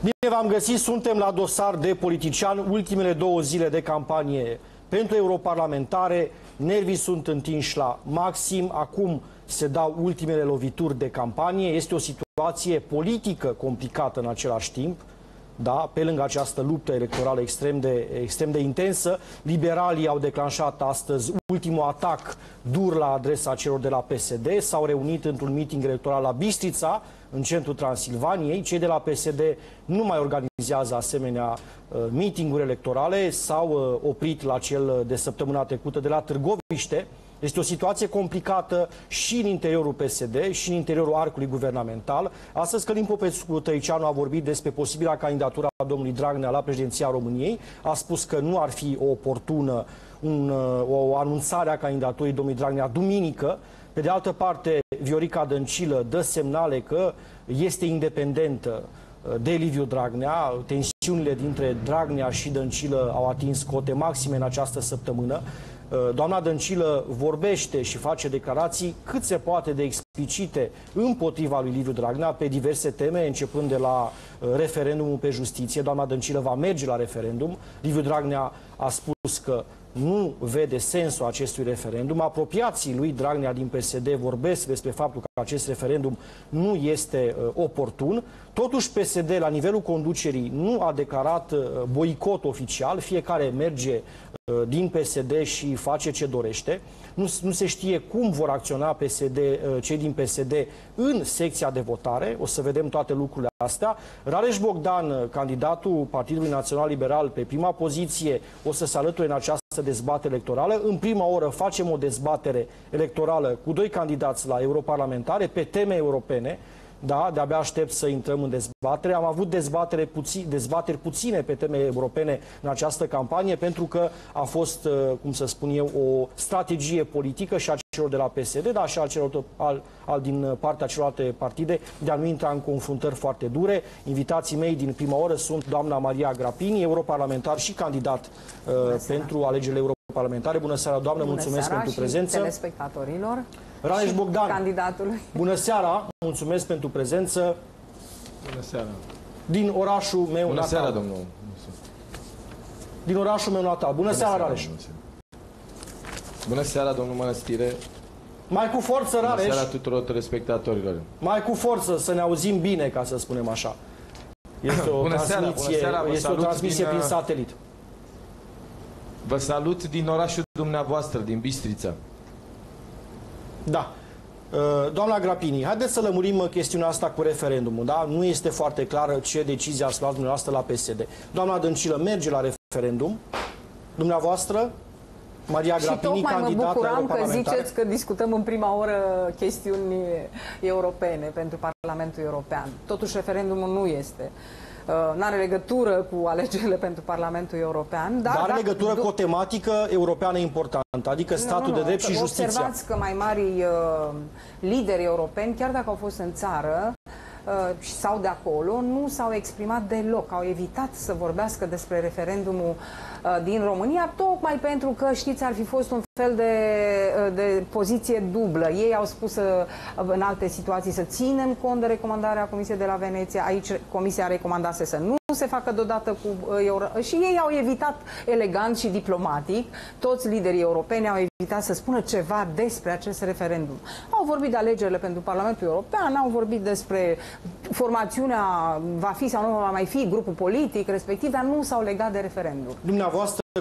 Bine v-am găsit, suntem la dosar de politician, ultimele două zile de campanie pentru europarlamentare, nervii sunt întinși la maxim, acum se dau ultimele lovituri de campanie, este o situație politică complicată în același timp, da, pe lângă această luptă electorală extrem de, extrem de intensă, liberalii au declanșat astăzi ultimul atac dur la adresa celor de la PSD, s-au reunit într-un meeting electoral la Bistrița, în centrul Transilvaniei. Cei de la PSD nu mai organizează asemenea uh, meetinguri electorale, s-au uh, oprit la cel de săptămâna trecută de la Târgoviște, este o situație complicată și în interiorul PSD și în interiorul arcului guvernamental. Astăzi Călim Popescu Tăiceanu a vorbit despre posibila candidatura a domnului Dragnea la președinția României. A spus că nu ar fi o oportună un, o anunțare a candidaturii domnului Dragnea duminică. Pe de altă parte, Viorica Dăncilă dă semnale că este independentă de Liviu Dragnea. Tensiunile dintre Dragnea și Dăncilă au atins cote maxime în această săptămână. Uh, doamna Dăncilă vorbește și face declarații cât se poate de explicite împotriva lui Liviu Dragnea pe diverse teme, începând de la uh, referendumul pe justiție. Doamna Dăncilă va merge la referendum. Liviu Dragnea a spus că nu vede sensul acestui referendum. Apropiații lui Dragnea din PSD vorbesc despre faptul că acest referendum nu este uh, oportun. Totuși PSD la nivelul conducerii nu a declarat uh, boicot oficial, fiecare merge uh, din PSD și face ce dorește. Nu, nu se știe cum vor acționa PSD, uh, cei din PSD în secția de votare. O să vedem toate lucrurile astea. Rareș Bogdan, uh, candidatul Partidului Național Liberal pe prima poziție, o să se alăture în această dezbatere electorală. În prima oră facem o dezbatere electorală cu doi candidați la europarlamentare pe teme europene. Da, de-abia aștept să intrăm în dezbatere. Am avut dezbatere puțin, dezbateri puține pe teme europene în această campanie, pentru că a fost, uh, cum să spun eu, o strategie politică și a celor de la PSD, dar și al, celor, al, al din partea celorlalte partide, de a nu intra în confruntări foarte dure. Invitații mei din prima oră sunt doamna Maria Grapini, europarlamentar și candidat uh, pentru alegerile europarlamentare. Bună seara, doamnă, Bună mulțumesc seara pentru și prezență. telespectatorilor. Rareș Bogdan, candidatului. bună seara, mulțumesc pentru prezență Bună seara. din orașul meu Bună natal. seara, domnul. Din orașul meu natal. Bună, seara, Rareș. Bună seara. Bună seara, domnul Mănăstire. Mai cu forță, Bună Rareș. seara tuturor telespectatorilor. Mai cu forță să ne auzim bine, ca să spunem așa. Este o Bună seara, transmisie, bună seara, vă este o salut transmisie din, prin uh, satelit. Vă salut din orașul dumneavoastră, din Bistrița. Da. Uh, Doamna Grapini, haideți să lămurim uh, chestiunea asta cu referendumul, da? Nu este foarte clară ce decizie ați luat dumneavoastră la PSD. Doamna Dăncilă merge la referendum. Dumneavoastră, Maria Și Grapini, tocmai mă candidată bucuram că europarlamentară. ziceți că discutăm în prima oră chestiuni europene pentru Parlamentul European. Totuși, referendumul nu este. Nu are legătură cu alegerile pentru Parlamentul European. Dar, Dar are dacă- legătură do- cu o tematică europeană importantă, adică statul Nu, nu, de drept că și justiția. Observați că mai mari uh, lideri europeni, chiar dacă au fost în țară uh, și sau de acolo, nu s-au exprimat deloc. Au evitat să vorbească despre referendumul uh, din România, tocmai pentru că, știți, ar fi fost un fel de, uh, de poziție dublă. Ei au spus uh, în alte situații să ținem cont de recomandarea Comisiei de la Veneția. Aici Comisia recomandase să nu se facă deodată cu uh, euro... Și ei au evitat elegant și diplomatic, toți liderii europeni au evitat să spună ceva despre acest referendum. Au vorbit de alegerile pentru Parlamentul European, au vorbit despre formațiunea, va fi sau nu va mai fi grupul politic respectiv, dar nu s-au legat de referendum. Dumneavoastră,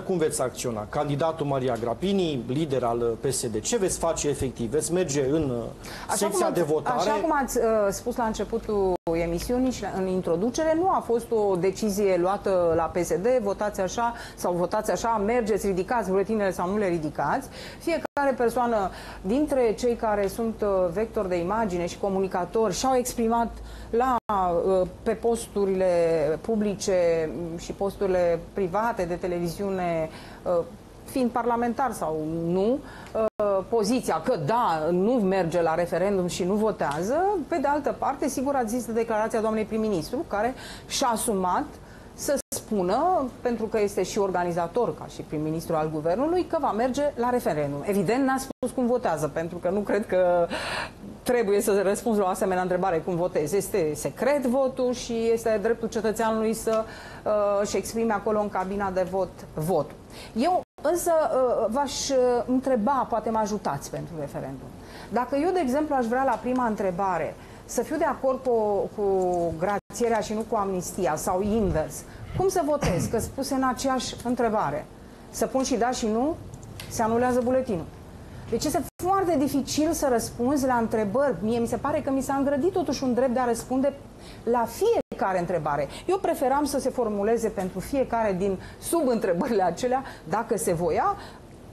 cum veți acționa? Candidatul Maria Grapini, lider al uh, PSD, ce veți face efectiv? Veți merge în uh, secția cum de ați, votare? Așa cum ați uh, spus la începutul emisiunii și la- în introducere, nu a fost o decizie luată la PSD, votați așa sau votați așa, mergeți, ridicați buletinele sau nu le ridicați. Fiecare persoană dintre cei care sunt uh, vectori de imagine și comunicatori și-au exprimat la, uh, pe posturile publice mm, și posturile private de televiziune uh, fiind parlamentar sau nu, uh, poziția că da, nu merge la referendum și nu votează, pe de altă parte, sigur ați zis de declarația doamnei prim-ministru, care și-a asumat să spună, pentru că este și organizator ca și prim-ministru al guvernului, că va merge la referendum. Evident, n-a spus cum votează, pentru că nu cred că trebuie să răspunzi la o asemenea întrebare cum votezi. Este secret votul și este dreptul cetățeanului să uh, exprime acolo în cabina de vot votul. Eu însă uh, v-aș uh, întreba, poate mă ajutați pentru referendum. Dacă eu, de exemplu, aș vrea la prima întrebare să fiu de acord cu, cu grațierea și nu cu amnistia sau invers, cum să votez? Că spuse în aceeași întrebare. Să pun și da și nu, se anulează buletinul. Deci este foarte dificil să răspunzi la întrebări. Mie mi se pare că mi s-a îngrădit totuși un drept de a răspunde la fiecare întrebare. Eu preferam să se formuleze pentru fiecare din sub întrebările acelea, dacă se voia,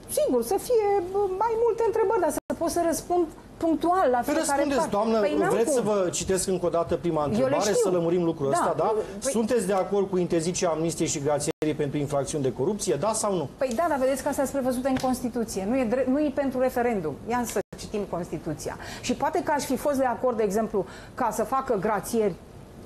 sigur, să fie mai multe întrebări, dar să pot să răspund punctual la păi fiecare Răspundeți, part. doamnă, păi vreți cum. să vă citesc încă o dată prima întrebare, să lămurim lucrul da, ăsta, da? Păi... Sunteți de acord cu interzicerea amnistiei și grațierii pentru infracțiuni de corupție, da sau nu? Păi da, dar vedeți că asta este prevăzută în Constituție, nu e, nu e pentru referendum. Ia să citim Constituția. Și poate că aș fi fost de acord, de exemplu, ca să facă grațieri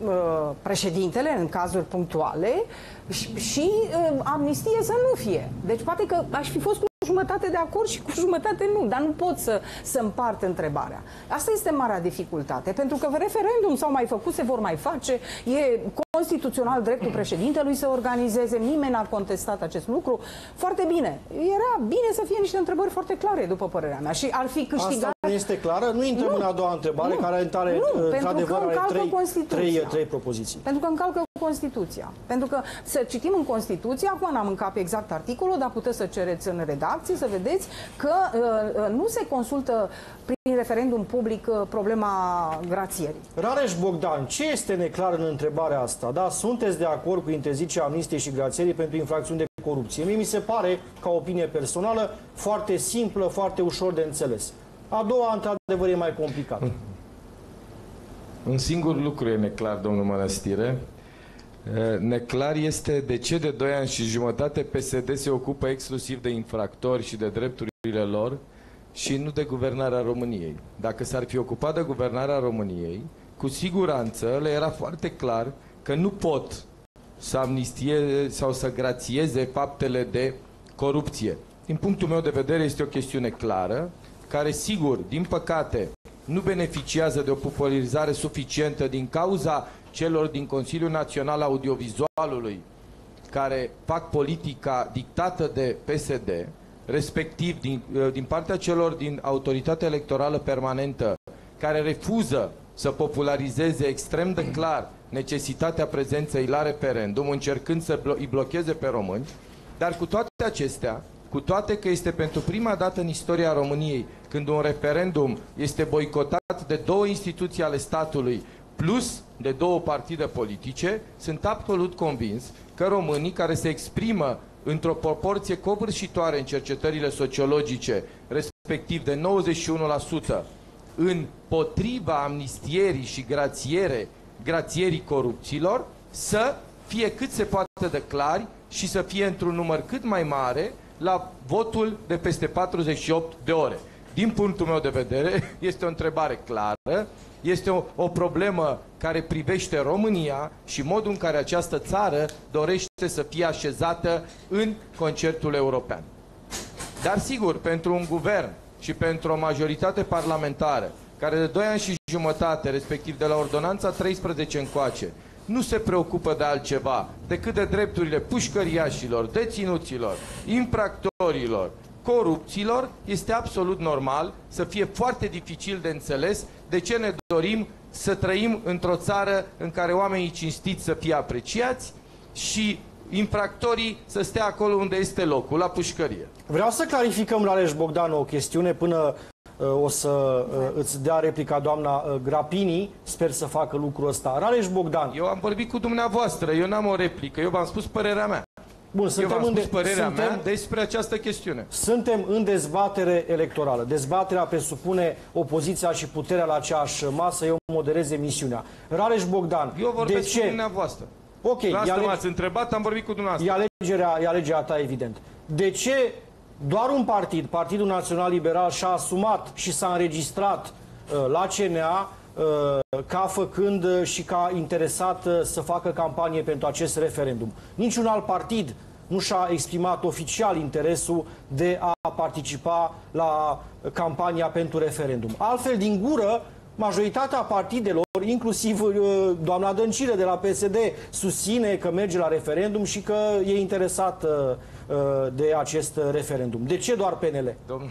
uh, președintele în cazuri punctuale și, și uh, amnistie să nu fie. Deci poate că aș fi fost cu jumătate de acord și cu jumătate nu, dar nu pot să, să împart întrebarea. Asta este marea dificultate, pentru că referendum s-au mai făcut, se vor mai face, e constituțional dreptul președintelui să organizeze, nimeni n-a contestat acest lucru. Foarte bine. Era bine să fie niște întrebări foarte clare, după părerea mea, și ar fi câștigat... Asta nu este clară? Nu intrăm nu. în a doua întrebare, nu. care are, nu, într-adevăr are trei, trei, trei propoziții. Pentru că încalcă Constituția. Pentru că să citim în Constituție, acum n-am în cap exact articolul, dar puteți să cereți în redacție, să vedeți că uh, uh, nu se consultă prin referendum public uh, problema grațierii. Rareș Bogdan, ce este neclar în întrebarea asta? Da? Sunteți de acord cu interzicerea amnistiei și grațierii pentru infracțiuni de corupție? Mie mi se pare, ca opinie personală, foarte simplă, foarte ușor de înțeles. A doua, într-adevăr, e mai complicată. Un singur lucru e neclar, domnul Mănăstire. Neclar este de ce de 2 ani și jumătate PSD se ocupă exclusiv de infractori și de drepturile lor și nu de guvernarea României. Dacă s-ar fi ocupat de guvernarea României, cu siguranță le era foarte clar că nu pot să amnistie sau să grațieze faptele de corupție. Din punctul meu de vedere este o chestiune clară, care sigur, din păcate, nu beneficiază de o popularizare suficientă din cauza celor din Consiliul Național Audiovizualului care fac politica dictată de PSD, respectiv din, uh, din partea celor din Autoritatea Electorală Permanentă care refuză să popularizeze extrem de clar necesitatea prezenței la referendum, încercând să îi blocheze pe români, dar cu toate acestea, cu toate că este pentru prima dată în istoria României când un referendum este boicotat de două instituții ale statului, plus de două partide politice, sunt absolut convins că românii care se exprimă într-o proporție covârșitoare în cercetările sociologice, respectiv de 91%, în potriva amnistierii și grațiere, grațierii corupților, să fie cât se poate de clari și să fie într-un număr cât mai mare la votul de peste 48 de ore. Din punctul meu de vedere, este o întrebare clară, este o, o problemă care privește România și modul în care această țară dorește să fie așezată în concertul european. Dar sigur, pentru un guvern și pentru o majoritate parlamentară, care de 2 ani și jumătate, respectiv de la ordonanța 13 încoace, nu se preocupă de altceva decât de drepturile pușcăriașilor, deținuților, infractorilor, corupților, este absolut normal să fie foarte dificil de înțeles de ce ne dorim să trăim într-o țară în care oamenii cinstiți să fie apreciați și infractorii să stea acolo unde este locul, la pușcărie. Vreau să clarificăm la Aleș Bogdan o chestiune până uh, o să uh, îți dea replica doamna uh, Grapini, sper să facă lucrul ăsta. Raleș Bogdan. Eu am vorbit cu dumneavoastră, eu n-am o replică, eu v-am spus părerea mea. Bun, suntem Eu în de... părerea suntem, mea despre această chestiune. Suntem în dezbatere electorală. Dezbaterea presupune opoziția și puterea la aceeași masă. Eu moderez emisiunea. Rareș Bogdan, Eu vorbesc de ce? cu dumneavoastră. Ok. Asta alege... m-ați întrebat, am vorbit cu dumneavoastră. E alegerea, e alegerea ta, evident. De ce doar un partid, Partidul Național Liberal, și-a asumat și s-a înregistrat uh, la CNA uh, ca făcând uh, și ca interesat uh, să facă campanie pentru acest referendum. Niciun alt partid nu și-a exprimat oficial interesul de a participa la campania pentru referendum. Altfel, din gură, majoritatea partidelor, inclusiv uh, doamna Dăncilă de la PSD, susține că merge la referendum și că e interesat uh, uh, de acest referendum. De ce doar PNL? Domnul,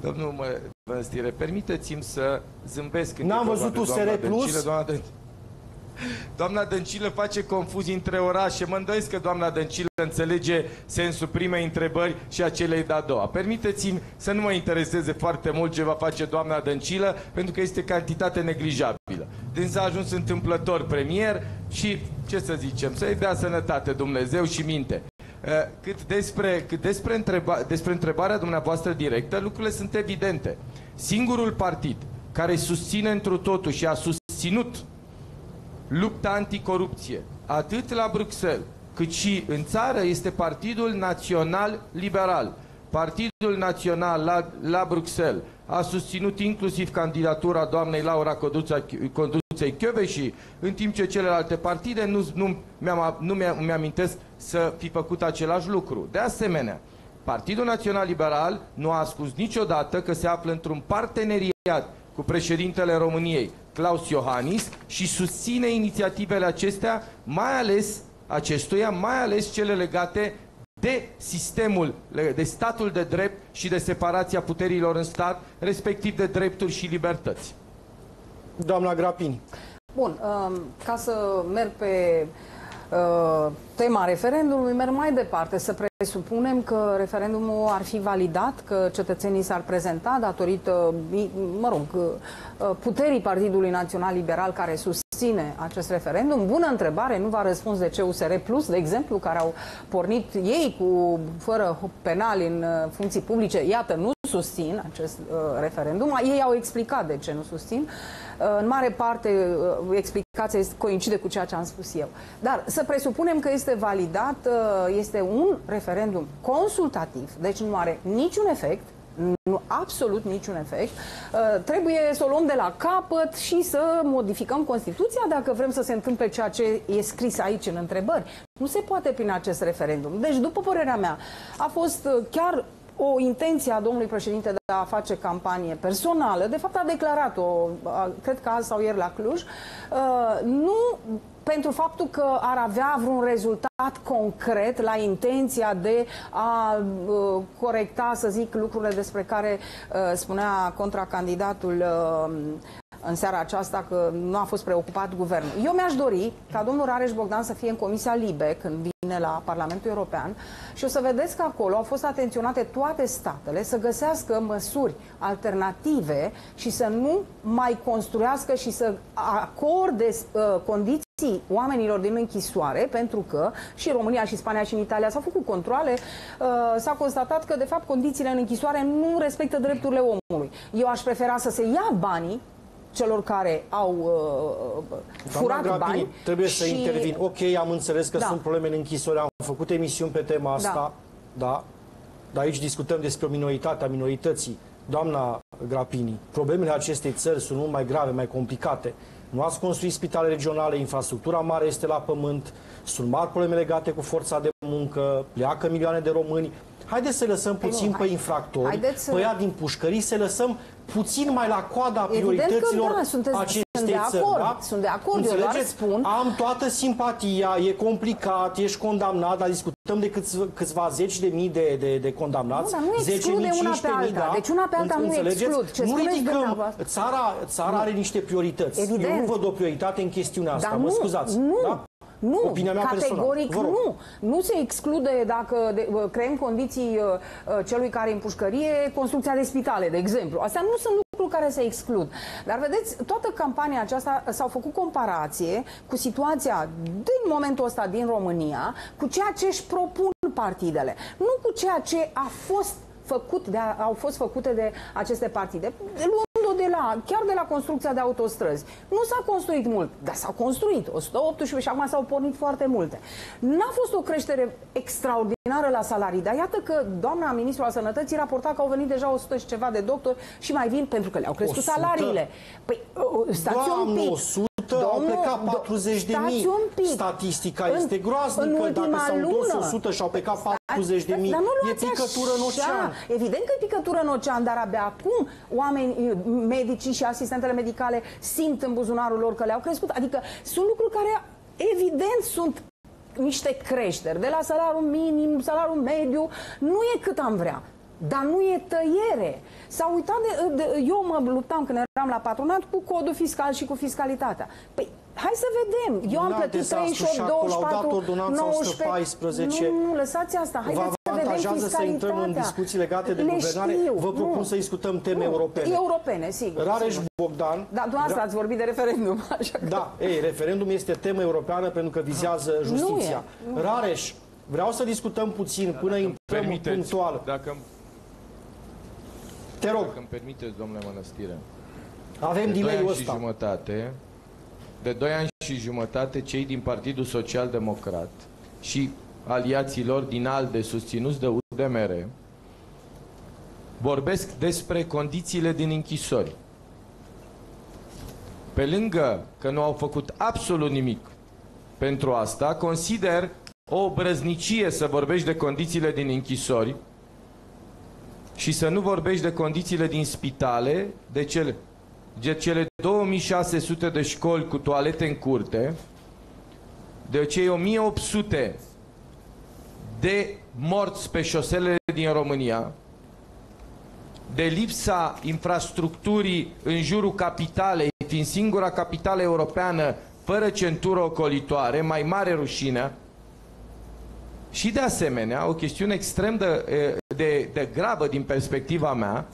domnul Mănăstire, permiteți-mi să zâmbesc. N-am văzut USR Plus. Doamna Dăncilă, Doamna Dăncilă face confuzii între orașe. Mă îndoiesc că doamna Dăncilă înțelege sensul primei întrebări și a celei de-a doua. Permiteți-mi să nu mă intereseze foarte mult ce va face doamna Dăncilă, pentru că este cantitate neglijabilă. Din s-a ajuns întâmplător premier și, ce să zicem, să-i dea sănătate Dumnezeu și minte. Eh, cât despre, cât despre, întreba, despre întrebarea dumneavoastră directă, lucrurile sunt evidente. Singurul partid care susține întru totul și a susținut lupta anticorupție, atât la Bruxelles, cât și în țară, este Partidul Național Liberal. Partidul Național la, la Bruxelles a susținut inclusiv candidatura doamnei Laura Conduța, Conduței și în timp ce celelalte partide nu, nu, mi-am, nu mi-amintesc să fi făcut același lucru. De asemenea, Partidul Național Liberal nu a ascuns niciodată că se află într-un parteneriat cu președintele României, Claus Iohannis, și susține inițiativele acestea, mai ales acestuia, mai ales cele legate de sistemul, de statul de drept și de separația puterilor în stat, respectiv de drepturi și libertăți. Doamna Grapini. Bun, um, ca să merg pe uh, tema referendumului, merg mai departe, să presupunem că referendumul ar fi validat, că cetățenii s-ar prezenta datorită, mă rog, uh, puterii Partidului Național Liberal care susține acest referendum. Bună întrebare, nu va răspuns de ce USR Plus, de exemplu, care au pornit ei cu fără penali în uh, funcții publice, iată, nu susțin acest uh, referendum. Ei au explicat de ce nu susțin. Uh, în mare parte, uh, explicația este, coincide cu ceea ce am spus eu. Dar să presupunem că este validat, uh, este un referendum consultativ, deci nu are niciun efect, nu, absolut niciun efect. Uh, trebuie să o luăm de la capăt și să modificăm Constituția dacă vrem să se întâmple ceea ce e scris aici în întrebări. Nu se poate prin acest referendum. Deci, după părerea mea, a fost uh, chiar o intenție a domnului președinte de a face campanie personală, de fapt a declarat-o, cred că azi sau ieri la Cluj, uh, nu pentru faptul că ar avea vreun rezultat concret la intenția de a uh, corecta, să zic, lucrurile despre care uh, spunea contracandidatul în seara aceasta că nu a fost preocupat guvernul. Eu mi-aș dori ca domnul Rareș Bogdan să fie în Comisia Libe când vine la Parlamentul European și o să vedeți că acolo au fost atenționate toate statele să găsească măsuri alternative și să nu mai construiască și să acorde uh, condiții oamenilor din închisoare, pentru că și România, și Spania, și în Italia s-au făcut controle, uh, s-a constatat că, de fapt, condițiile în închisoare nu respectă drepturile omului. Eu aș prefera să se ia banii celor care au uh, furat Grabini, bani. Trebuie și... să intervin. Ok, am înțeles că da. sunt probleme în închisori, am făcut emisiuni pe tema asta, da. da. Dar aici discutăm despre o minoritate a minorității. Doamna Grapini, problemele acestei țări sunt mult mai grave, mai complicate. Nu ați construit spitale regionale, infrastructura mare este la pământ, sunt mari probleme legate cu forța de muncă, pleacă milioane de români. Haideți să lăsăm păi puțin nu, pe infractori, să... pe ea din pușcării, să lăsăm puțin mai la coada priorităților da, sunteți, acestei sunt de acord, țări. Da? Sunt de acord, Înțelegeți? eu spun. Am toată simpatia, e complicat, ești condamnat, dar discutăm de câți, câțiva zeci de mii de, de, de condamnați. Nu, dar nu 10 exclude una pe alta. Da? Deci una pe alta nu exclud. Ce nu ridicăm, țara, țara nu. are niște priorități. Evident. Eu nu văd o prioritate în chestiunea asta, dar mă scuzați. Nu. Da? Nu, Opinia mea categoric nu. Nu se exclude dacă de, creăm condiții uh, uh, celui care în pușcărie construcția de spitale, de exemplu. Astea nu sunt lucruri care se exclud. Dar vedeți, toată campania aceasta s-au făcut comparație cu situația din momentul ăsta din România, cu ceea ce își propun partidele, nu cu ceea ce a fost făcut de, au fost făcute de aceste partide. Luând-o de la, chiar de la construcția de autostrăzi. Nu s-a construit mult, dar s-au construit. 118 și acum s-au pornit foarte multe. N-a fost o creștere extraordinară la salarii, dar iată că doamna ministru al sănătății raporta că au venit deja 100 și ceva de doctori și mai vin pentru că le-au crescut 100? salariile. Păi, stați un pic. 100 au Domnul, plecat do- 40 de mii. stați un pic. Statistica În- este groaznică. în ultima Dacă s-au întors lună. 100 și au plecat 40 de mii, Dar nu e luați picătură în așa. ocean. Evident că e picătură în ocean, dar abia acum oameni, medicii și asistentele medicale simt în buzunarul lor că le-au crescut. Adică sunt lucruri care evident sunt niște creșteri de la salariul minim, salariul mediu, nu e cât am vrea. Dar nu e tăiere. S-a uitat de, de, eu mă luptam când eram la patronat cu codul fiscal și cu fiscalitatea. Păi, hai să vedem. Eu am Da, plătit dezastru și 38, acolo au 24, dat ordonanța 19. 114. Nu, nu, lăsați asta. Vă Haideți să vedem avantajează să intrăm în fiscalitatea. discuții legate de Le guvernare. știu, Vă propun nu. să discutăm teme Nu, europene. Europene, sigur. Rareș sigur. Bogdan. Da, dumneavoastră ați vorbit de referendum. Așa că... Da, ei, referendum este temă europeană pentru că vizează justiția. Nu e, Rareș, vreau să discutăm puțin până intrăm Permiteți, punctual. dacă, Te rog, dacă îmi permiteți, domnule Mănăstire. avem de 2 delay-ul ani și ăsta. jumătate, de 2 ani și jumătate, cei din Partidul Social Democrat și aliații lor din ALDE susținuți de UDMR vorbesc despre condițiile din închisori. Pe lângă că nu au făcut absolut nimic pentru asta, consider o brăznicie să vorbești de condițiile din închisori și să nu vorbești de condițiile din spitale, de cele, de cele 2600 de școli cu toalete în curte, de cei 1800 de morți pe șoselele din România, de lipsa infrastructurii în jurul capitalei, fiind singura capitală europeană fără centură ocolitoare, mai mare rușine, și de asemenea, o chestiune extrem de, de, de gravă din perspectiva mea,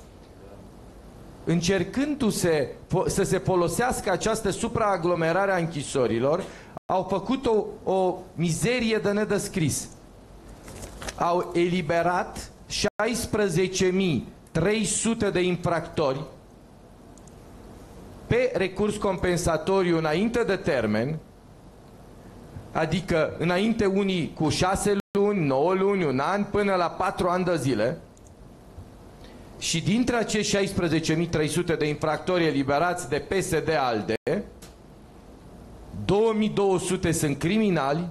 încercându-se fo- să se folosească această supraaglomerare a închisorilor, au făcut o, o mizerie de nedescris. Au eliberat 16.300 de infractori pe recurs compensatoriu înainte de termen, adică înainte unii cu 6 luni, 9 luni, un an, până la 4 ani de zile, și dintre acești 16.300 de infractori eliberați de PSD-ALDE, 2200 sunt criminali,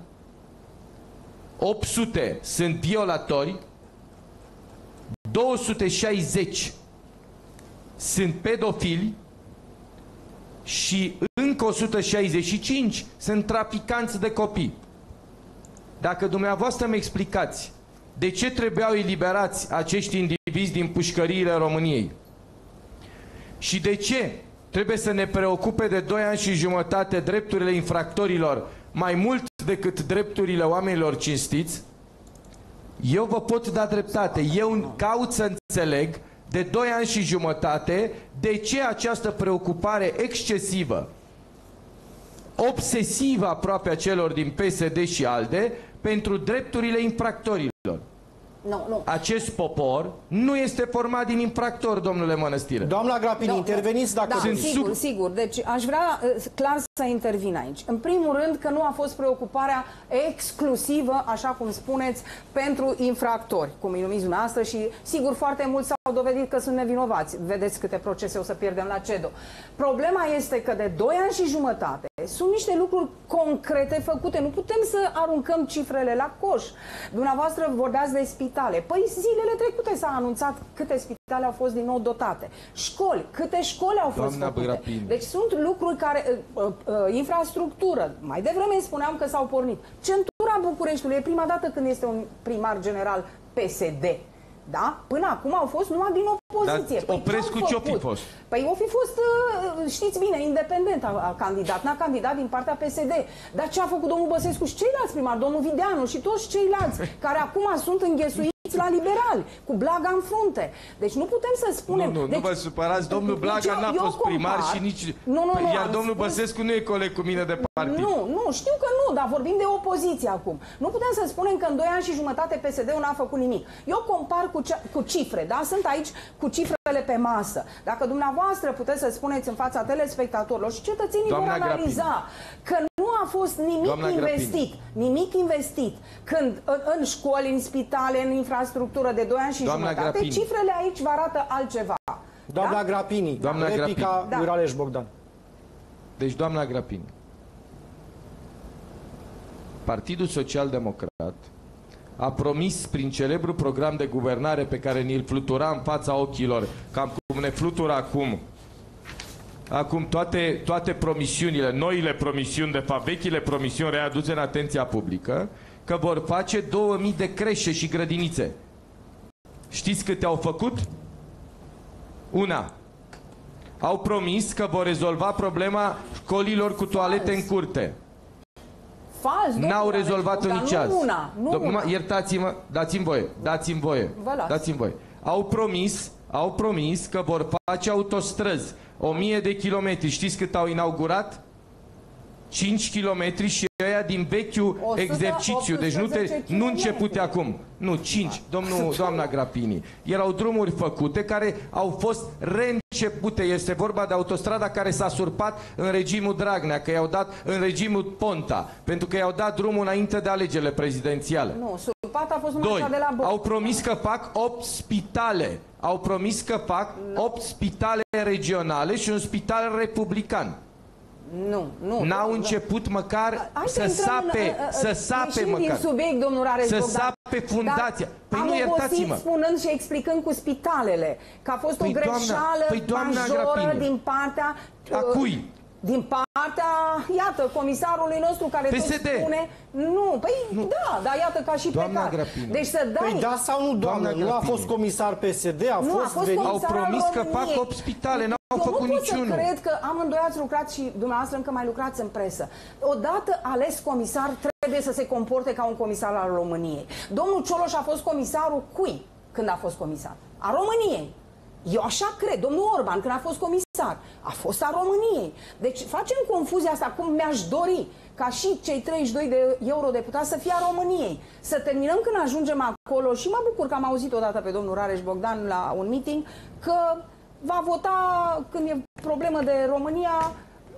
800 sunt violatori, 260 sunt pedofili și încă 165 sunt traficanți de copii. Dacă dumneavoastră mi explicați de ce trebuiau eliberați acești indivizi din pușcăriile României și de ce trebuie să ne preocupe de 2 ani și jumătate drepturile infractorilor mai mult decât drepturile oamenilor cinstiți, eu vă pot da dreptate. Eu caut să înțeleg de 2 ani și jumătate de ce această preocupare excesivă, obsesivă aproape a celor din PSD și ALDE pentru drepturile infractorilor. Nu, nu. Acest popor nu este format din infractori, domnule Mănăstire. Doamna Grapini, Da, interveniți dacă da, Sunt sigur, sub- sigur. Deci aș vrea uh, clar să intervin aici. În primul rând că nu a fost preocuparea exclusivă, așa cum spuneți, pentru infractori, cum îi numiți dumneavoastră și sigur foarte mulți s-au dovedit că sunt nevinovați. Vedeți câte procese o să pierdem la CEDO. Problema este că de 2 ani și jumătate sunt niște lucruri concrete făcute. Nu putem să aruncăm cifrele la coș. Dumneavoastră vorbeați de spitale. Păi zilele trecute s-a anunțat câte spitale au fost din nou dotate. Școli, câte școli au fost Doamna făcute. Grapini. Deci sunt lucruri care, uh, uh, uh, infrastructură, mai devreme spuneam că s-au pornit. Centura Bucureștiului e prima dată când este un primar general PSD. Da? Până acum au fost numai din opoziție. Dar Oprescu ce-au ce-o fi făcut? fost? Păi o fi fost, uh, știți bine, independent a, a candidat, n-a candidat din partea PSD. Dar ce a făcut domnul Băsescu și ceilalți primari, domnul Videanu și toți ceilalți, care acum sunt înghesuiți la liberali, cu blaga în frunte. Deci nu putem să spunem... Nu, nu, deci, nu vă supărați, domnul deci Blaga eu- n-a eu fost primar compar- și nici... Nu, nu, Păi, nu, Iar am domnul spus- Băsescu nu e coleg cu mine de partid. nu, nu, știu că nu, dar vorbim de opoziție acum. Nu putem să spunem că în 2 ani și jumătate PSD-ul n-a făcut nimic. Eu compar cu, ce, cu cifre, da? Sunt aici cu cifrele pe masă. Dacă dumneavoastră puteți să spuneți în fața telespectatorilor și cetățenii Doamna vor analiza că nu a fost nimic Doamna investit, nimic investit, când în, în școli, în spitale, în infrastructură de 2 ani și Doamna jumătate, Grapini. cifrele aici vă arată altceva. Doamna da? Grapini, Doamna replica Grapini. lui Da. Rareș Bogdan. Deci, doamna Grapini, Partidul Social Democrat a promis prin celebrul program de guvernare pe care ni-l flutura în fața ochilor, cam cum ne flutură acum, acum toate, toate promisiunile, noile promisiuni, de fapt vechile promisiuni readuse în atenția publică, că vor face 2000 de creșe și grădinițe. Știți câte au făcut? Una. Au promis că vor rezolva problema școlilor cu toalete în curte. Fals, N-au domnule rezolvat-o Dar nici nu azi. una, nu Dom- una. numai- Iertați-mă, dați-mi voie, dați-mi voie, Vă las. dați-mi voie. Au promis, au promis că vor face autostrăzi, o mie de kilometri. Știți cât au inaugurat? 5 kilometri și aia din vechiul 118 exercițiu. Deci nu, te, nu kilometri. începute acum. Nu, 5, domnul, doamna Grapini. Erau drumuri făcute care au fost reîncepute. Este vorba de autostrada care s-a surpat în regimul Dragnea, că i-au dat în regimul Ponta, pentru că i-au dat drumul înainte de alegerile prezidențiale. Nu, surpat a fost numai Doi, cea de la Bo- au promis că fac 8 spitale. Au promis că fac 8 spitale regionale și un spital republican. Nu, nu. N-au nu. început măcar Hai să intrăm sape, în, uh, uh, să sape ieșim măcar. din subiect, domnul Rareș Să Bogdan. sape fundația. Dar Păi am nu, obosit iertați-mă. spunând și explicând cu spitalele că a fost Păi, o doamna- greșeală păi, doamna majoră Grapini. din partea... A uh, cui? Din partea, iată, comisarului nostru care tot PSD. spune... Nu, păi da, dar iată ca și Doamna plecat. Grapini. Deci să dai... Păi da sau nu, doamnă? Doamna Nu a Grapini. fost comisar PSD, a Nu, a fost fost venit... Au comisar al promis că României. fac 8 spitale, n-au Eu făcut nu pot niciunul. să cred că amândoi ați lucrat și dumneavoastră încă mai lucrați în presă. Odată ales comisar, trebuie să se comporte ca un comisar al României. Domnul Cioloș a fost comisarul cui când a fost comisar? A României. Eu așa cred. Domnul Orban, când a fost comisar, a fost a României. Deci facem confuzia asta cum mi-aș dori ca și cei 32 de eurodeputați să fie a României. Să terminăm când ajungem acolo și mă bucur că am auzit odată pe domnul Rareș Bogdan la un meeting că va vota când e problemă de România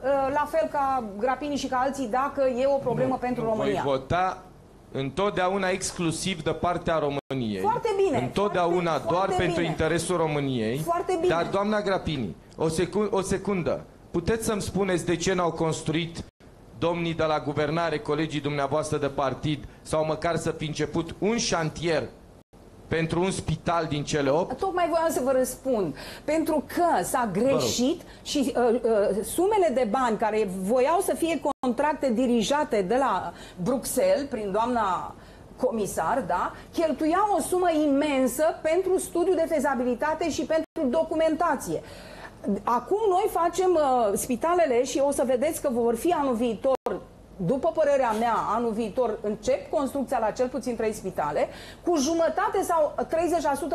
ă, la fel ca Grapini și ca alții dacă e o problemă pentru Nu, România. Voi vota întotdeauna exclusiv de partea României. Foarte bine, Întotdeauna foarte- doar foarte pentru bine. interesul României. Foarte bine. Dar, doamna Grapini, o, secu- o secundă. Puteți să-mi spuneți de ce n-au construit domnii de la guvernare, colegii dumneavoastră de partid, sau măcar să fi început un șantier pentru un spital din cele opt? Tocmai voiam să vă răspund. Pentru că s-a greșit și uh, uh, sumele de bani care voiau să fie contracte dirijate de la Bruxelles, prin doamna comisar, da, cheltuiau o sumă imensă pentru studiu de fezabilitate și pentru documentație. Acum noi facem uh, spitalele și o să vedeți că vor fi anul viitor după părerea mea, anul viitor încep construcția la cel puțin trei spitale, cu jumătate sau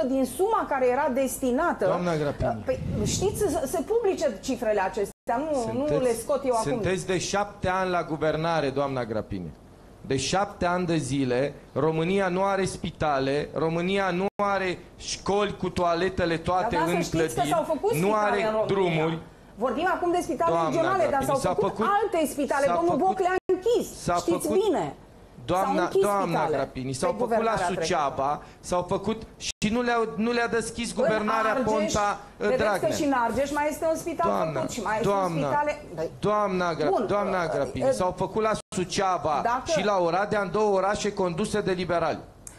30% din suma care era destinată. Doamna Grapini. Păi, știți, să se publice cifrele acestea, nu, nu le scot eu acum. sunteți de șapte ani la guvernare, doamna Grapini. De șapte ani de zile, România nu are spitale, România nu are școli cu toaletele toate Dar da, în să știți că clădiri, s-au făcut nu spitale are în România. drumuri. Vorbim acum de spitale Doamna regionale, dar Grapini, s-au s-a făcut, făcut- alte spitale. s-a Domnul făcut- Boc le-a închis. S-a Știți făcut- bine. S-au Doamna, închis doamna spitale Grapini, pe s-au făcut la guvernarea trecută. Suceava, s-au făcut și nu le-a, nu le-a deschis guvernarea În Argeș, Ponta Vedeți că Dragnea. și în Argeș mai este un spital Doamna, făcut și mai sunt doamna, spitale... doamna, Gra- Bun, doamna uh, Grapini, uh, s-au făcut la Suceava Dacă- și la Oradea în două orașe conduse de liberali.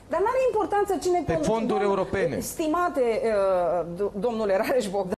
Dar nu are importanță cine Pe conduce. fonduri Domn- europene. Stimate uh, do- domnule Rareș Bogdan,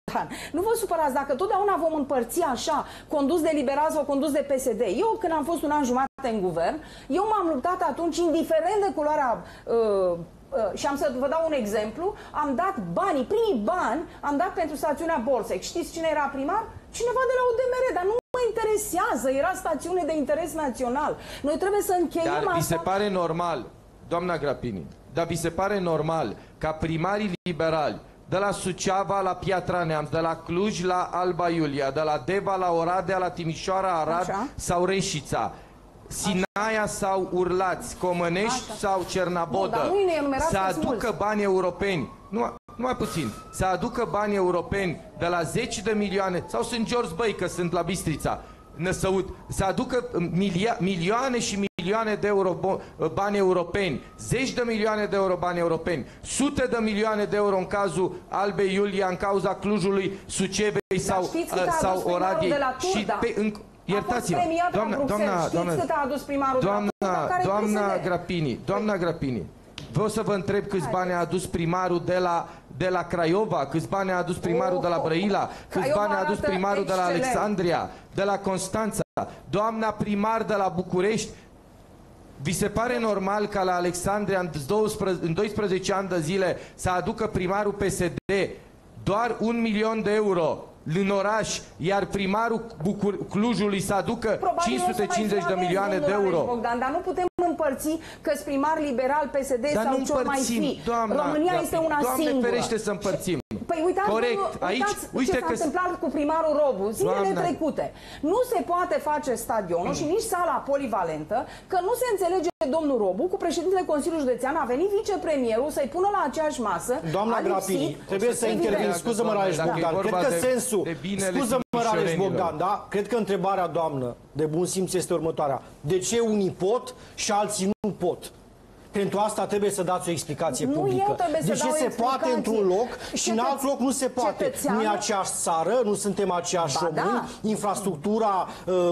nu vă supărați dacă totdeauna vom împărți așa, condus de liberali sau condus de PSD. Eu când am fost un an jumătate în guvern, eu m-am luptat atunci, indiferent de culoarea uh, uh, și am să vă dau un exemplu, am dat banii, primii bani, am dat pentru stațiunea Bolsec. Știți cine era primar? Cineva de la UDMR, dar nu mă interesează, era stațiune de interes național. Noi trebuie să încheiem Dar asta. vi se pare normal, doamna Grapini, dar vi se pare normal ca primarii liberali de la Suceava la Piatra Neamț, de la Cluj la Alba Iulia, de la Deva la Oradea, la Timișoara, Arad Așa. sau Reșița, Sinaia sau Urlați, Comănești Așa. sau Cernabodă, Bun, dar nu ne enumerați să că sunt aducă mulți. bani europeni, nu, numai puțin, să aducă bani europeni de la 10 de milioane, sau sunt George Băi, că sunt la Bistrița, Năsăud, să aducă milia, milioane și milioane de euro bo- bani europeni, zeci de milioane de euro bani europeni, sute de milioane de euro în cazul Albei Iulia, în cauza Clujului, Sucevei sau, știți cât a uh, adus sau primarul Oradiei. de la și Turda? pe, în, Iertați-mă, premiat la doamna, Bruxelles. doamna, Știți doamna, cât a adus primarul de la doamna, Turda, care e doamna PSD? Grapini, doamna Grapini, vreau să vă întreb câți bani a adus primarul de la, de la Craiova, câți bani a adus primarul de la Oh, Brăila, câți Craiova bani a adus arată primarul de la excelent. Alexandria, de la Constanța, doamna primar de la București, vi se pare normal ca la Alexandria în 12, în 12 ani de zile să aducă primarul PSD doar un milion de euro în oraș, iar primarul Bucur Clujului să aducă Probabil o să mai 550 de fie milioane aveți, de domnul euro? Aleș Bogdan, dar nu putem împărți că primar liberal PSD Dar sau nu ce mai împărțim, fi. doamna România Gabi, este una Doamne singură. ferește să împărțim. Păi uitați, Corect, domnul, aici, uitați uite ce s-a că- întâmplat cu primarul Robu zilele Doamna- trecute. Nu se poate face stadionul și nici sala polivalentă, că nu se înțelege domnul Robu cu președintele Consiliului Județean, a venit vicepremierul să-i pună la aceeași masă. Doamna a lipsit- Grapini, trebuie să Evident. intervin. Scuză-mă, Doamne, Rareș dacă e Bogdan. vorba Cred că de- sensul... de binele Scuză-mă, Rareș timișorenilor. Bogdan, da? Cred că întrebarea, doamnă, de bun simț este următoarea. De ce unii pot și alții nu pot? Pentru asta trebuie să dați o explicație Nu publică. eu trebuie să de ce dau o se poate explicație. într-un loc și în Cetăț- alt loc nu se poate? cetățeanul- Nu e aceeași țară, nu suntem aceiași Ba români, da. infrastructura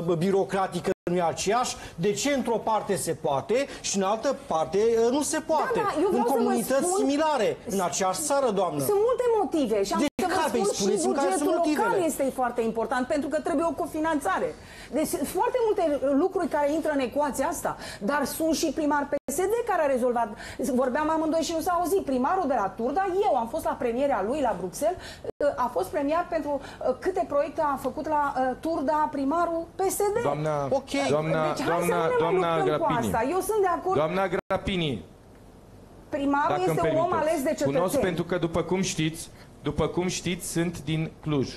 uh, birocratică nu e aceeași. De ce într-o parte se poate și în altă parte uh, nu se poate? Da, da, eu în vreau să vă comunități spun- similare, în aceeași țară, doamnă. Sunt multe motive și am De să vă care? spun și Spuneți-mi care sunt bugetul local motivele. este foarte important pentru că trebuie o cofinanțare. Deci sunt foarte multe lucruri care intră în ecuația asta, dar sunt și primar PSD care a rezolvat. Vorbeam amândoi și nu s-a auzit. Primarul de la Turda, eu am fost la premierea lui la Bruxelles, a fost premiat pentru uh, câte proiecte a făcut la uh, Turda primarul PSD. Doamna, Ok. doamna, deci hai să doamna, nu ne mai doamna luptăm cu Grapini. asta. Eu sunt de acord. Doamna Grapini, Primarul dacă îmi este un om permiteți. ales de cetățeni. Cunosc pentru că, după cum știți, după cum știți, sunt din Cluj.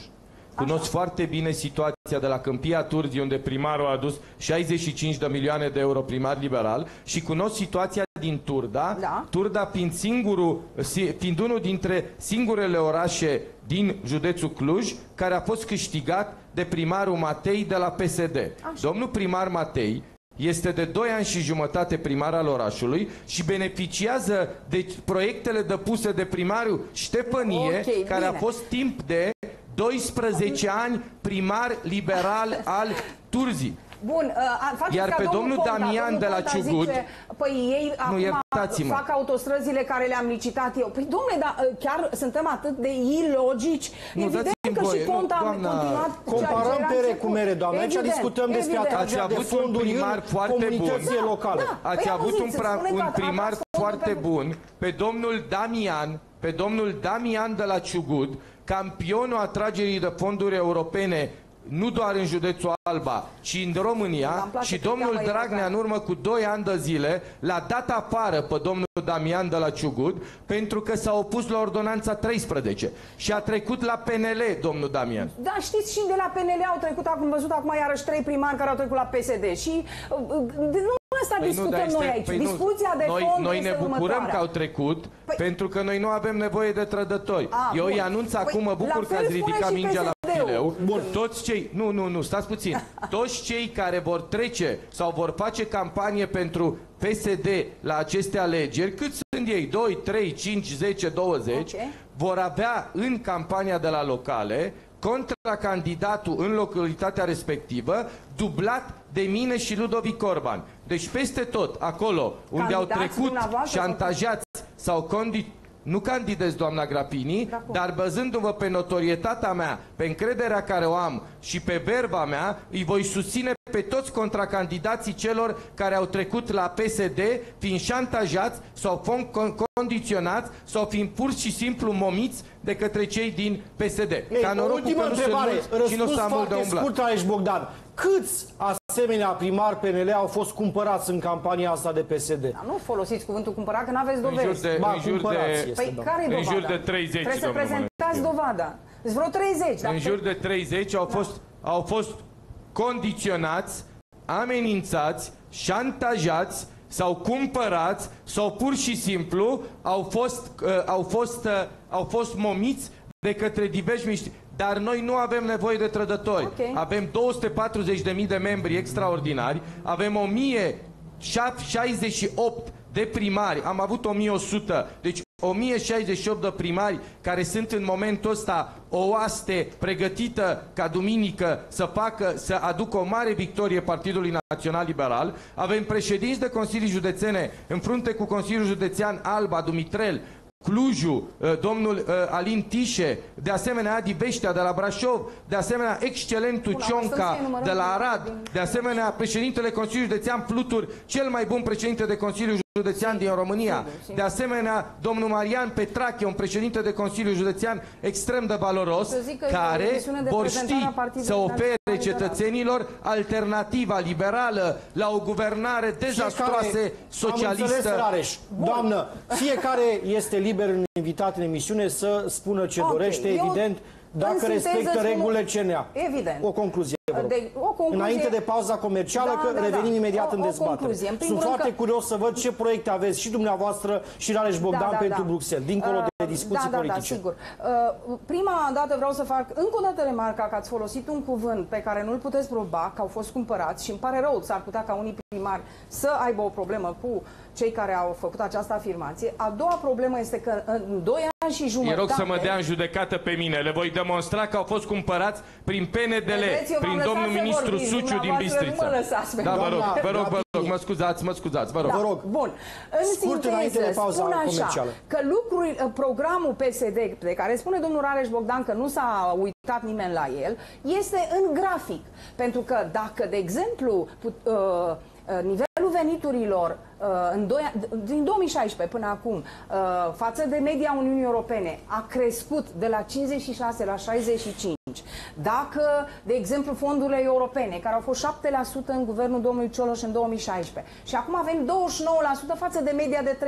Cunosc foarte bine situația de la Câmpia Turzii, unde primarul a adus 65 de milioane de euro primar liberal și cunosc situația din Turda, Da. Turda fiind, singurul, si- fiind unul dintre singurele orașe din județul Cluj care a fost câștigat de primarul Matei de la PSD. Domnul primar Matei este de 2 ani și jumătate primar al orașului și beneficiază de proiectele depuse de primarul Ștefănie, Ok, care a bine. fost timp de 12 ani primar liberal al Turzii. Bun, uh, a- faceți Iar ca pe domnul Ponta. Damian Domnul de la Ponta Ciugud- Zice, păi ei acum iertați-mă. fac autostrăzile care le-am licitat eu. Păi domnule, dar uh, chiar suntem atât de ilogici. Nu, Evident dați-mi că voie, și nu, Ponta a doamna, continuat ceea ce Comparăm era pere început. cu mere, doamne. Aici Evident, discutăm despre evident. atragerea Ați de avut un fonduri primar în foarte comunitățile bun. locale. Da. Ați Păi avut auziți, un, pra- spune că un a- a primar dat fonduri foarte pentru- bun pe domnul Damian, pe domnul Damian de la Ciugud, campionul atragerii de fonduri europene nu doar în județul Alba, ci în România Îmi place și că domnul te-am mai Dragnea în iertat. urmă cu 2 ani de zile l-a dat afară pe domnul Damian de la Ciugud pentru că s-a opus la ordonanța 13 și a trecut la PNL domnul Damian. Da, știți, și de la PNL au trecut, acum văzut acum iarăși trei primari care au trecut la PSD și uh, uh, de, nu asta Păi discutăm dar noi este- aici. păi nu, Discuția de noi, fond Noi este ne bucurăm următoarea. că au trecut, Păi- pentru că noi nu avem nevoie de trădători. A, Eu bun. îi anunț Păi, acum, mă la bucur că fel ați spune ridicat și mingea la PSD-ul. fileu. Bun. Toți cei, nu, nu, nu, stați puțin. Toți cei care vor trece sau vor face campanie pentru PSD la aceste alegeri, cât sunt ei, 2, 3, 5, 10, 20, Ok. vor avea în campania de la locale contra candidatul în localitatea respectivă, dublat de mine și Ludovic Orban. Deci peste tot, acolo unde au Candidați trecut dumneavoastră șantajați sau condi... Nu candidez, doamna Grapini, De acord. dar băzându-vă pe notorietatea mea, pe încrederea care o am și pe verba mea, îi voi susține pe toți contracandidații celor care au trecut la PSD, fiind șantajați sau fiind con- condiționați sau fiind pur și simplu momiți de către cei din PSD. Ei, Ca o norocul ultimă că nu sunt întrebare, mulți și nu răspuns sunt mult de foarte umblat. scurt, Aleș Bogdan. Câți asemenea primari PNL au fost cumpărați în campania asta de PSD? Dar nu folosiți cuvântul cumpărat, că nu aveți În jur dovezi. de, Ba, în jur cumpărați de, este. Păi da. care e În dovada? jur de 30, Trebuie să domnul prezentați Mănăstire. dovada. Sunt vreo 30. dar în jur de 30 au fost, au fost condiționați, amenințați, șantajați sau cumpărați sau pur și simplu au fost, uh, au fost, uh, au fost momiți de către diversi miști. Dar noi nu avem nevoie de trădători. Ok. Avem 240.000 de membri extraordinari, avem 1068 de primari, am avut 1100, deci 1068 de primari care sunt în momentul ăsta o oaste pregătită ca duminică să facă, să aducă o mare victorie Partidului Național Liberal. Avem președinți de Consilii Județene în frunte cu Consiliul Județean Alba, Dumitrel, Clujul, uh, domnul uh, Alin Tișe, de asemenea Adi Beștea de la Brașov, de asemenea excelentul Bun, Cionca astăzi se de la numărăm Arad, din- de asemenea președintele Consiliului Județean Flutur, cel mai bun președinte de Consiliu Județean din România. sigur, sigur. De asemenea, domnul Marian Petrache, un președinte de Consiliu Județean extrem de valoros, Să zic că e o care emisiune de vor prezentare ști a Partidului să ofere Național Liberal. cetățenilor alternativa liberală la o guvernare dezastroasă Am înțeles, socialistă. Rareș. Doamnă, fiecare este liber în invitat în emisiune să spună ce Ok, dorește, eu, evident, în dacă sinteză, respectă spun- regulile CNA. Evident. O concluzie, vă rog. De- o concluzie- Înainte de pauza comercială, Da, că da, da. revenim imediat O- în o dezbatere. concluzie. În primul Sunt rând foarte că- curios să văd ce proiecte aveți și dumneavoastră și Rareș Bogdan pentru Bruxelles, dincolo de Uh, discuții da, da, politice. Da, sigur. Uh, prima dată vreau să fac încă o dată remarca că ați folosit un cuvânt pe care nu-l puteți proba, că au fost cumpărați și îmi pare rău, s-ar putea ca unii primari să aibă o problemă cu cei care au făcut această afirmație. A doua problemă este că în 2 ani și Îi jumătate... rog să mă dea în judecată pe mine. Le voi demonstra că au fost cumpărați prin PNDL, Vedeți, eu v-am prin lăsat domnul să ministru vorbiți, Suciu din dumneavoastră nu Bistrița. mă lăsați pe da, vă rog, Doamna vă rog, vă rog, Grabini. mă scuzați, mă scuzați, vă rog. Vă rog. Bun. În Scurt înainte sinteză, de pauza spun așa, comercială. că lucruri, programul PSD, de care spune domnul Rareș Bogdan că nu s-a uitat nimeni la el, este în grafic. Pentru că dacă, de exemplu, put, uh, uh, nivelul veniturilor uh, în doi, ani- din 2016 până acum uh, față de media Uniunii Europene a crescut de la 56 la 65 dacă, de exemplu, fondurile europene, care au fost 7% în guvernul domnului Cioloș în 2016 și acum avem 29% față de media de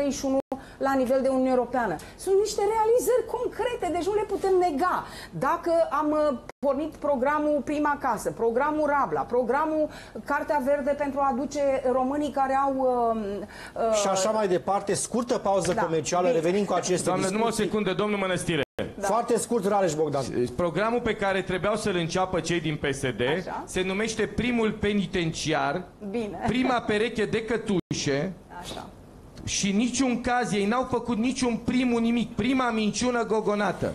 31% la nivel de Uniune Europeană. Sunt niște realizări concrete, deci nu le putem nega. Dacă am uh, pornit programul Prima Casă, programul Rabla, programul Cartea Verde pentru a aduce românii care au... Uh, uh, Și așa mai departe, scurtă pauză Da, comercială, bine. revenim cu aceste Doamne, numai o discuții. secundă, domnul Mănăstire. Da. Foarte scurt, Rareș Bogdan. Programul pe care trebuiau să-l înceapă cei din PSD Așa. se numește primul penitenciar, Bine. prima pereche de cătușe Așa. Și niciun caz ei n-au făcut niciun primul nimic, prima minciună gogonată.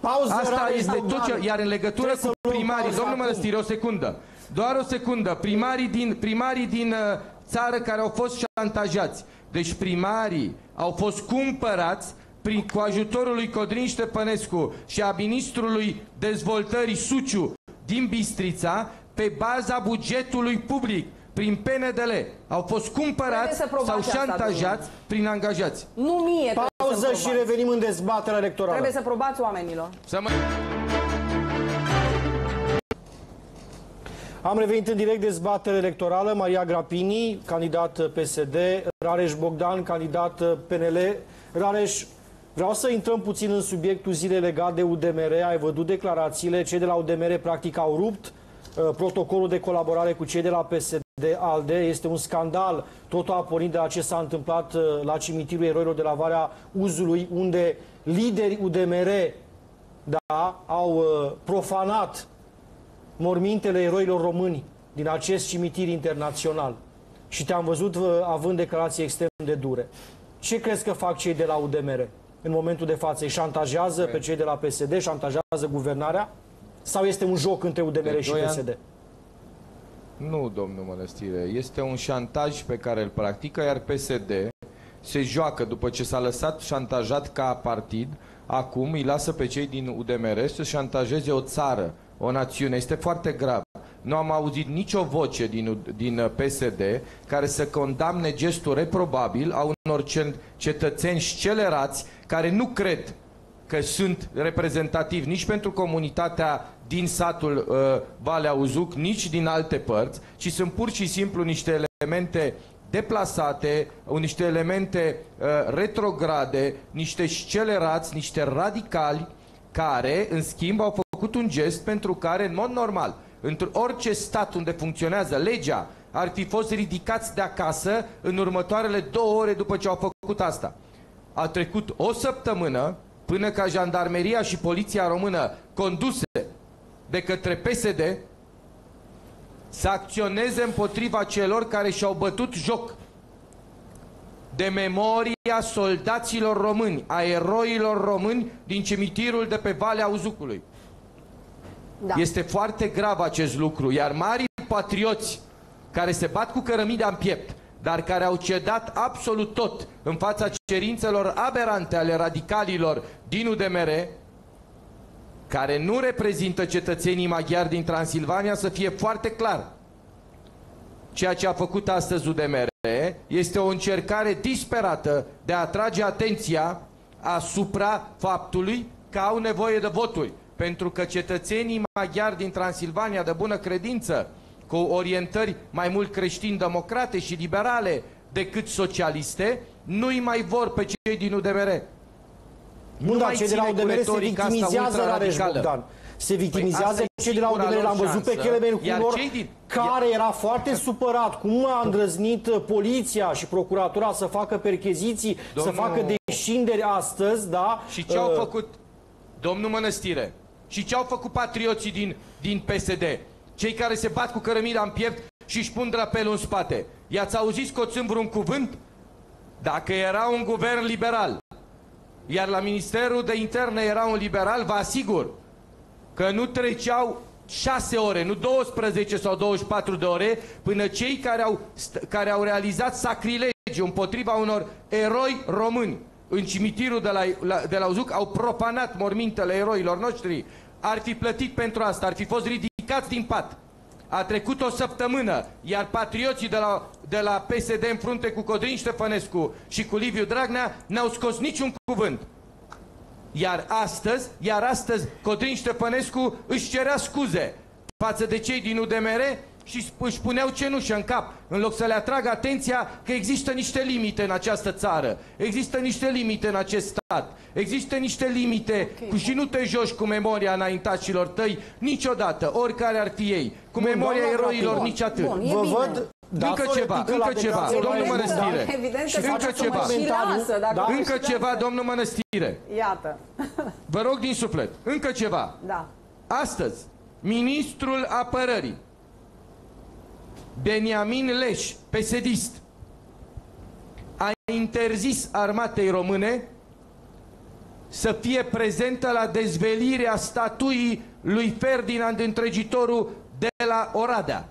Pauză, Asta Rareș este tot Bogdan. ce... Iar în legătură Trebuie cu să luăm primarii, pauza domnul acum. Mănăstire, o secundă. Doar o secundă. Primarii din, primarii din uh, țară care au fost șantajați. Deci primarii au fost cumpărați prin, cu ajutorul lui Codrin Ștepănescu și a ministrului dezvoltării Suciu din Bistrița pe baza bugetului public. Prin PNDL au fost Trebuie cumpărați să probați sau asta, șantajați prin angajați. Nu mie trebuie Pauză să-mi și probați. revenim în dezbaterea electorală. Trebuie să probați oamenilor. Să mă... Am revenit în direct dezbatere electorală. Maria Grapini, candidat PSD, Rareș Bogdan, candidat PNL. Rareș, vreau să intrăm puțin în subiectul zilei legat de UDMR. Ai văzut declarațiile. Cei de la UDMR practic au rupt uh, protocolul de colaborare cu cei de la PSD ALDE. Este un scandal. Totul a pornit de la ce s-a întâmplat uh, la cimitirul eroilor de la Varea Uzului, unde liderii UDMR da, au uh, profanat mormintele eroilor români din acest cimitir internațional și te-am văzut uh, având declarații extrem de dure. Ce crezi că fac cei de la UDMR în momentul de față? Îi șantajează pe cei de la PSD, șantajează guvernarea? Sau este un joc între UDMR De și doi ani- PSD? Nu, domnul Mănăstire. Este un șantaj pe care îl practică, iar PSD se joacă după ce s-a lăsat șantajat ca partid, acum îi lasă pe cei din UDMR să șantajeze o țară, o națiune. Este foarte grav. Nu am auzit nicio voce din, U- din uh, PSD care să condamne gestul reprobabil a unor cen- cetățeni scelerați care nu cred că sunt reprezentativi nici pentru comunitatea din satul uh, Valea Uzuc, nici din alte părți, ci sunt pur și simplu niște elemente deplasate, niște elemente uh, retrograde, niște scelerați, niște radicali care, în schimb, au făcut un gest pentru care, în mod normal, într orice stat unde funcționează legea, ar fi fost ridicați de acasă în următoarele două ore după ce au făcut asta. A trecut o săptămână până ca jandarmeria și poliția română conduse de către PSD să acționeze împotriva celor care și-au bătut joc de memoria memoria soldaților români, a eroilor români din cimitirul de pe Valea Uzucului. Da. Este foarte grav acest lucru, iar marii patrioți care se bat cu cărămida în piept, dar care au cedat absolut tot în fața cerințelor aberante ale radicalilor din UDMR, care nu reprezintă cetățenii maghiari din Transilvania, să fie foarte clar. Ceea ce a făcut astăzi UDMR este o încercare disperată de a atrage atenția asupra faptului că au nevoie de voturi. Pentru că cetățenii maghiari din Transilvania de bună credință, cu orientări mai mult creștin-democrate și liberale decât socialiste, nu-i mai vor pe cei din UDMR. Nu, dar cei de la UDMR se victimizează Rareș Bogdan. Se victimizează păi cei de la UDMR. L-am văzut pe Kelemen Hunor, din... care era foarte supărat. Cum a îndrăznit uh, poliția și procuratura să facă percheziții, Domnul... să facă deșinderi astăzi, da? Și ce uh... au făcut, domnul Mănăstire, și ce au făcut patrioții din, din PSD? Cei care se bat cu cărămida în piept și își pun drapelul în spate. I-ați auzit scoțând vreun cuvânt? Dacă era un guvern liberal, iar la Ministerul de Interne era un liberal, vă asigur că nu treceau 6 ore, nu 12 sau 24 de ore, până cei care au, care au realizat sacrilegi împotriva unor eroi români în cimitirul de la, la, de la Uzuc au profanat mormintele eroilor noștri, ar fi plătit pentru asta, ar fi fost ridicați din pat. A trecut o săptămână, iar patrioții de la, de la PSD în frunte cu Codrin Ștefănescu și cu Liviu Dragnea n-au scos niciun cuvânt. Iar astăzi, iar astăzi Codrin Ștefănescu își cerea scuze față de cei din UDMR și își puneau cenușă în cap, în loc să le atragă atenția că există niște limite în această țară, există niște limite în acest stat, există niște limite okay. cu și nu te joci cu memoria înaintașilor tăi niciodată, oricare ar fi ei, cu Bun, memoria eroilor bun, nici atât. Bun, Vă văd încă ceva, încă ceva, domnul Mănăstire. Evident și încă ceva. da? Încă ceva, domnul Mănăstire. Iată. Vă rog din suflet, încă ceva. Da. Astăzi, ministrul apărării, Beniamin Leș, pesedist, a interzis armatei române să fie prezentă la dezvelirea statuii lui Ferdinand Întregitorul de la Oradea.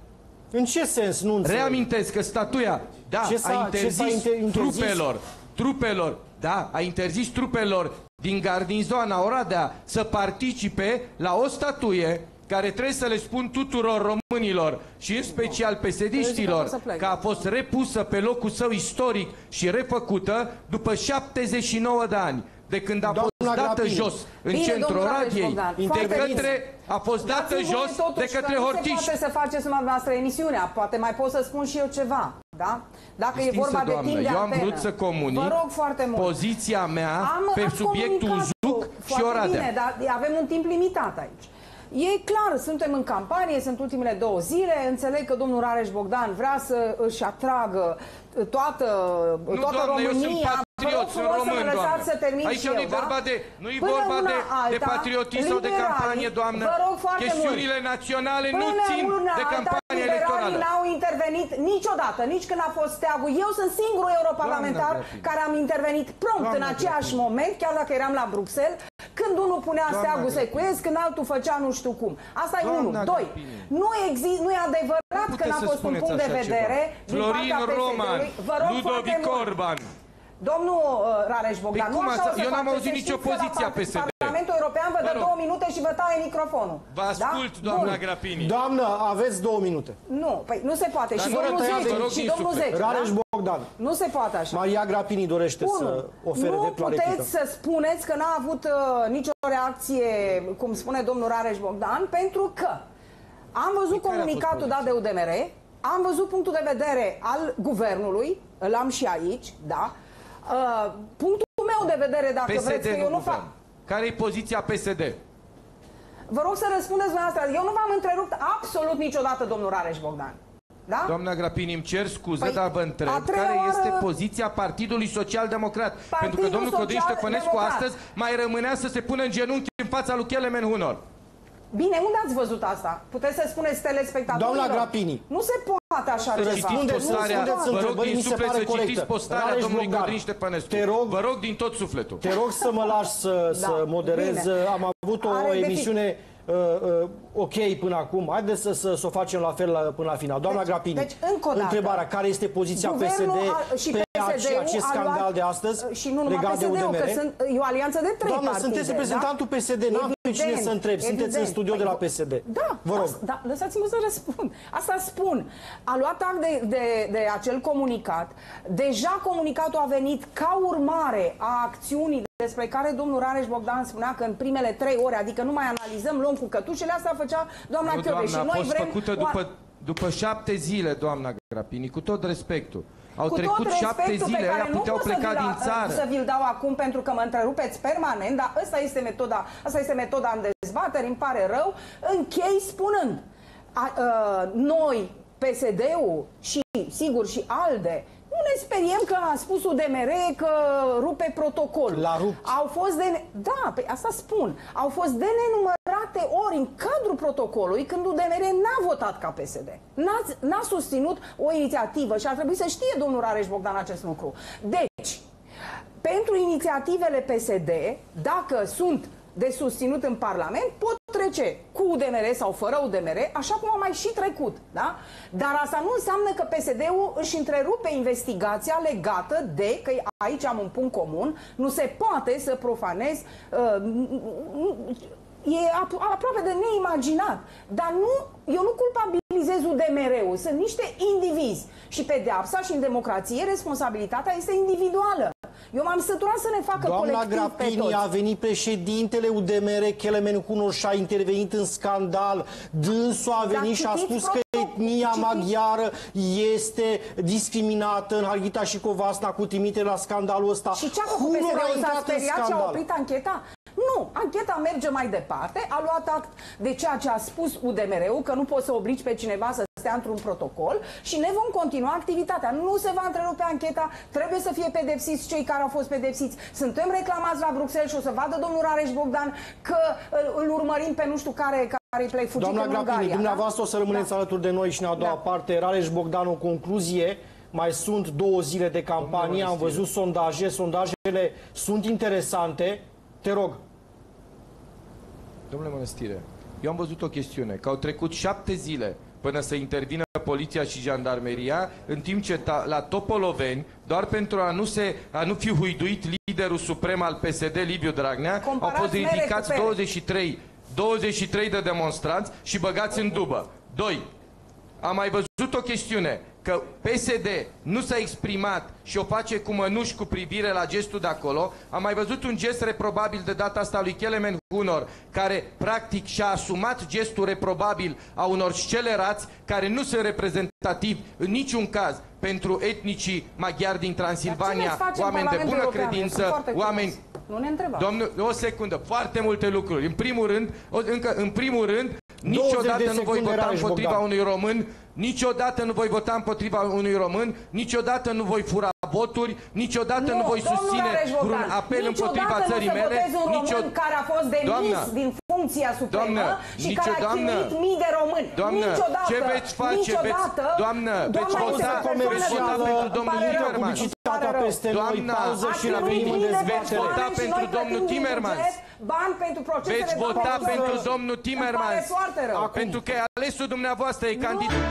În ce sens nu înțeleg? Reamintesc că statuia, da, ce a interzis, inter interzis trupelor, trupelor, da, a interzis trupelor din garnizoana Oradea să participe la o statuie care trebuie să le spun tuturor românilor și în special pesediștilor că a fost repusă pe locul său istoric și refăcută după 79 de ani de când a Doamna fost dată Grapini. jos în Bine, centrul Oradiei, de către, a fost dată jos de către Hortiș. Nu se poate să faceți dumneavoastră emisiunea, poate mai pot să spun și eu ceva. Da? Dacă Distinsă e vorba doamnă, de timp de Eu am vrut să comunic Vă rog foarte mult. poziția mea am, pe subiectul Zuc și Oradea. Bine, dar avem un timp limitat aici. E clar, suntem în campanie, sunt ultimele două zile, înțeleg că domnul Rareș Bogdan vrea să își atragă toată, nu, toată doamne, România patriot, sunt român, doamne. Să termin Aici nu e da? vorba de, nu e vorba de, alta, de patriotism sau de campanie, doamnă. Vă rog foarte Chestiunile mult. naționale Până nu țin de campanie electorală. n-au intervenit niciodată, nici când a fost steagul. Eu sunt singurul europarlamentar care am intervenit prompt Doamna în aceeași Grafin. moment, chiar dacă eram la Bruxelles, când unul punea Doamna steagul secuiesc, când altul făcea nu știu cum. Asta e unul. Doi, nu, exist, nu e adevărat că n-a fost un punct de vedere Florin Roman, Ludovic Orban, Domnul uh, Rareș Bogdan, păi nu așa o să Eu n-am auzit nicio poziție a PSD. Parlamentul European vă dă două minute și vă taie microfonul. Vă da? ascult, da? doamna Bun. Grapini. Doamnă, aveți două minute. Nu, păi nu se poate. Dar și domnul Zeci, și domnul Zeci. Rareș da? Bogdan. Nu se poate așa. Maria Grapini dorește Bun. să ofere nu dreptul Nu puteți să spuneți că n-a avut uh, nicio reacție, cum spune domnul Rareș Bogdan, pentru că am văzut păi comunicatul dat de UDMR, am văzut punctul de vedere al guvernului, îl am și aici, da, Uh, punctul meu de vedere, dacă PSD vreți, că eu nu fac... Care e poziția PSD? Vă rog să răspundeți dumneavoastră. Eu nu v-am întrerupt absolut niciodată, domnul Rareș Bogdan. Da? Doamna Grapini, îmi cer scuze, păi, dar vă întreb care oară... este poziția Partidului Social Democrat. Partidul Pentru că domnul Codin Ștefănescu astăzi mai rămânea să se pună în genunchi în fața lui Kelemen Hunor. Bine, unde ați văzut asta? Puteți să spuneți telespectatorilor? Doamna Grapini. Nu se poate așa ceva. Răspundeți, Nu se postarea, poate. vă rog întrebări, din mi se suflet pare să citiți corectă. postarea Rareș domnului Bogdan, Codrin Ștepănescu. te rog- Vă rog din tot sufletul. Te rog să mă lași să, Da, să moderez. bine. Am avut o Are defi- emisiune uh, uh, ok până acum. Haideți să, să, să o facem la fel la, până la final. Doamna Deci- Grapini, deci, încă o dată, întrebarea, care este poziția Guvernul PSD a- și pe PSD-ul acest, acest a luat- scandal de astăzi Și nu numai legat de PSD-ul, UDMR? că sunt, e o alianță de trei Doamnă, partide. sunteți reprezentantul da? PSD, n-am pe cine Evident, să întreb. Sunteți în evident. studio de la Păi, PSD. Da, Vă rog. Asta, da, lăsați-mă să răspund. Asta spun. A luat act de, de, de acel comunicat. Deja comunicatul a venit ca urmare a acțiunii despre care domnul Rareș Bogdan spunea că în primele trei ore, adică nu mai analizăm, luăm cu cătușele, asta făcea doamna Nu, Chiove. doamna, Și a noi fost vrem... făcută după, după șapte zile, doamna Grapini, cu tot respectul. Au cu trecut tot șapte respectul zile, pe care ea nu puteau pot să pleca vi-l- din țară. Să vi-l dau acum pentru că mă întrerupeți permanent, dar asta este metoda, asta este metoda în dezbateri, îmi pare rău. Închei spunând, a, a, noi, PSD-ul și, sigur, și ALDE, nu ne speriem că a spus UDMR că rupe protocolul. L-a rupt. Au fost de... Da, pe asta spun. Au fost de nenumărate ori în cadrul protocolului când UDMR n-a votat ca PSD. N-a, n-a susținut o inițiativă și ar trebui să știe domnul Rareș Bogdan acest lucru. Deci, pentru inițiativele PSD, dacă sunt de susținut în Parlament, pot trece cu UDMR sau fără UDMR, așa cum am mai și trecut. Da? Dar asta nu înseamnă că PSD-ul își întrerupe investigația legată de, că aici am un punct comun, nu se poate să profanezi uh, e ap- aproape de neimaginat. Dar nu, eu nu culpabilizez UDMR-ul, sunt niște indivizi. Și pedeapsa și în democrație responsabilitatea este individuală. Eu m-am săturat să ne facă Doamna colectiv pe Grapini, toți. a venit președintele UDMR, Kelemen Cunoș, și a intervenit în scandal. Dânsul a venit și a citiți spus că protocol- etnia citiți- maghiară este discriminată în Harghita și Covasna cu trimitere la scandalul ăsta. Și ce a făcut Hunor PSD-ul? S-a intrat în speriat și a scandal. oprit ancheta? Nu, ancheta merge mai departe, a luat act de ceea ce a spus UDMR-ul, că nu poți să obligi pe cineva să stea într-un protocol și ne vom continua activitatea. Nu se va întrerupe ancheta, trebuie să fie pedepsiți cei care au fost pedepsiți. Suntem reclamați la Bruxelles și o să vadă domnul Rareș Bogdan că uh, îl urmărim pe nu știu care, care îi plec fugit Doamna în Grapini, Ungaria. dumneavoastră da? o să rămâneți Da. alături de noi și în a doua Da. parte. Rareș Bogdan, o concluzie. Mai sunt două zile de campanie, am văzut sondaje, sondajele sunt interesante. Te rog. Domnule Mănăstire, eu am văzut o chestiune, că au trecut șapte zile până să intervină poliția și jandarmeria, în timp ce ta, la Topoloveni, doar pentru a nu, se, a nu fi huiduit liderul suprem al PSD, Liviu Dragnea, au Comparați fost mere cu ridicați pere. 23, 23 de demonstranți și băgați în dubă. Doi, am mai văzut o chestiune, că PSD nu s-a exprimat și o face cu mănuși cu privire la gestul de acolo. Am mai văzut un gest reprobabil de data asta lui Kelemen Hunor, care practic și-a asumat gestul reprobabil a unor scelerați care nu sunt reprezentativi în niciun caz pentru etnicii maghiari din Dar ce Transilvania, veți face în oameni de Parlamentul bună European? Eu credință, sunt foarte oameni curios. Nu ne întrebați. Domnul, o secundă, foarte multe lucruri. În primul rând, o, încă, în primul rând, 20 niciodată de nu voi secunde, vota Rareș împotriva Bogdan. unui român, niciodată nu voi vota împotriva unui român, niciodată nu voi fura voturi, niciodată nu, voi domnul susține Rareș Bogdan, vreun apel niciodată împotriva nu țării se mele. voteze un român nicio- care a fost demis Doamnă, din funcția supremă Doamnă, și nicio- care a doamnă, chinuit mii de români. Doamnă, niciodată, ce veți face? Niciodată, Veți- doamnă, veți doamna vota este o persoană comercială de- pentru îmi domnul pare rău, Timmermans. îmi pare Publicitatea rău. peste noi, Doamna, pauză A și chinuit revenim în mii de dezbatere. Veți vota persoane și pentru noi domnul plătim din Timmermans. buget Bani pentru procesele Veți de vota pauză. pentru domnul Îmi Timmermans. pare foarte rău. Pentru că e alesul dumneavoastră, e candidat.